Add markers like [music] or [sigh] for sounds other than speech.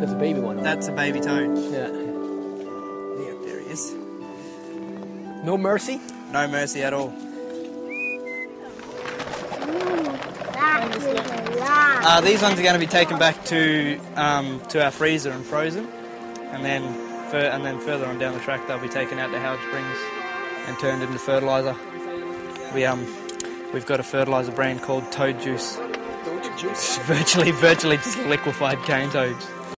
That's a baby one. That's a baby toad. yeah. Yeah, there he is. No mercy. No mercy at all. Uh, these ones are going to be taken back to um, to our freezer and frozen, and then fur- and then further on down the track they'll be taken out to Howard Springs and turned into fertilizer. We um we've got a fertilizer brand called Toad Juice. It's [laughs] virtually virtually just liquefied cane toads.